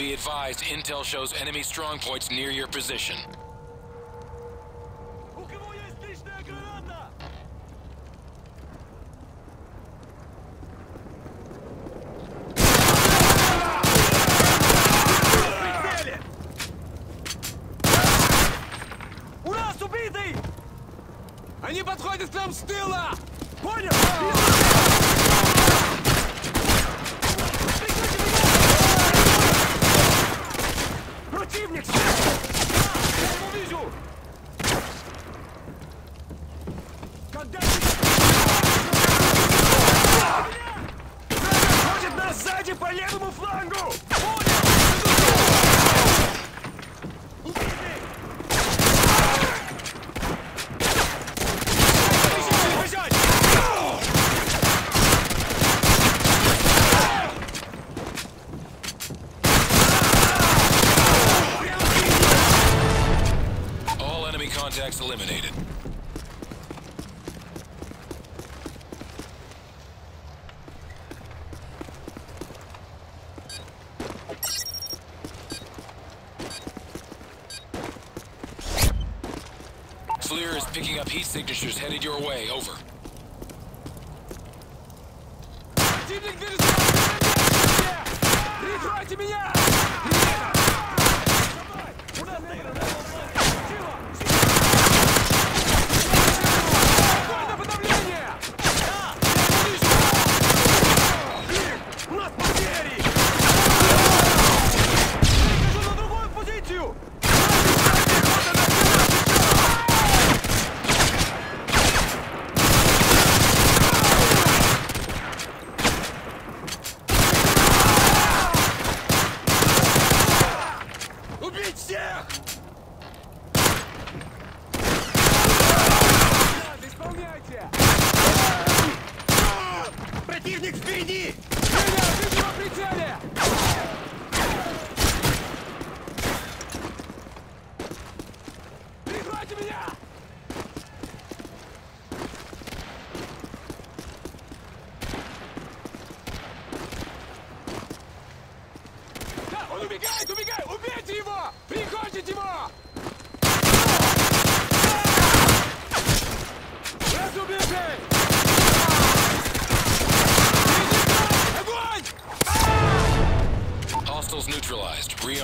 Team, be advised, intel shows enemy strong points near your position. У кого есть личная граната? Прицеле! У нас убитый! Они подходят к нам с тыла! Понял? contacts eliminated. FLIR is picking up heat signatures headed your way. Over. Противник движется! Прикройте меня!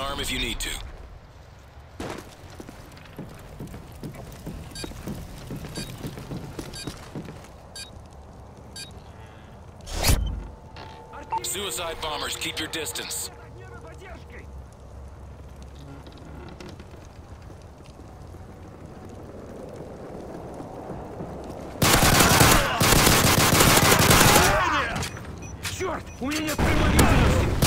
neutralized. Rearm if you need to. Suicide bombers, keep your distance. Меры поддержки! Черт! У меня нет прямой видимости!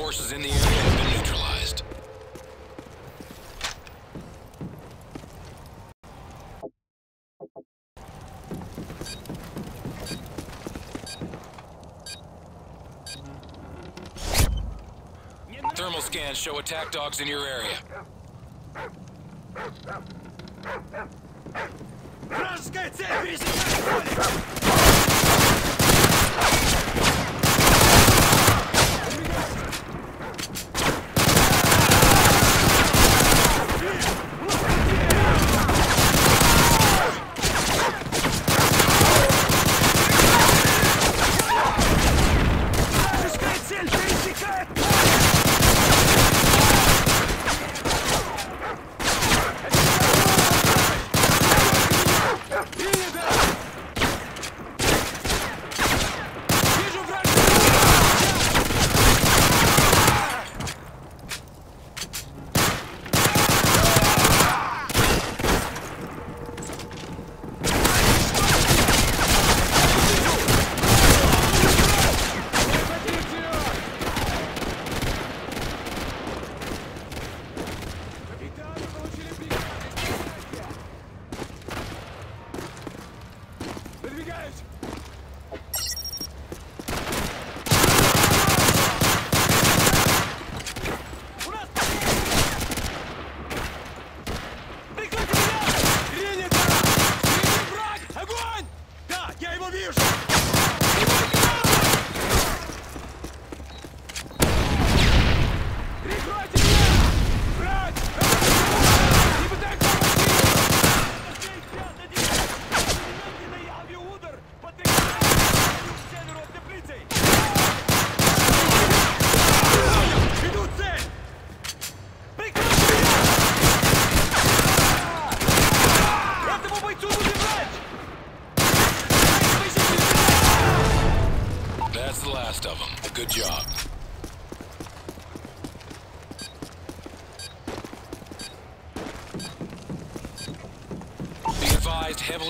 forces in the area have been neutralized. Thermal scans show attack dogs in your area. Вражеская цепь пересекает поле!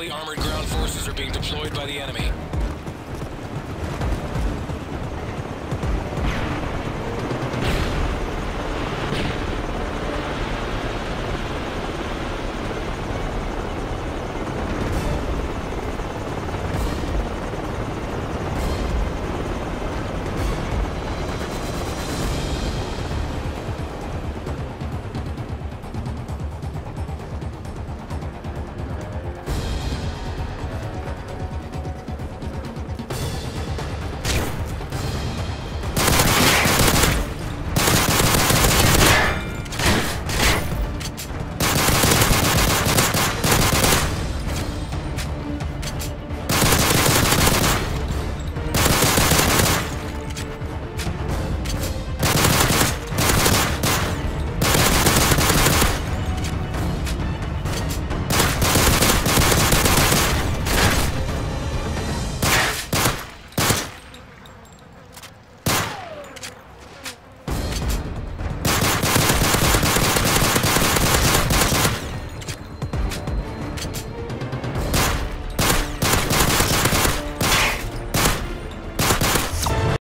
heavily armored ground forces are being deployed by the enemy.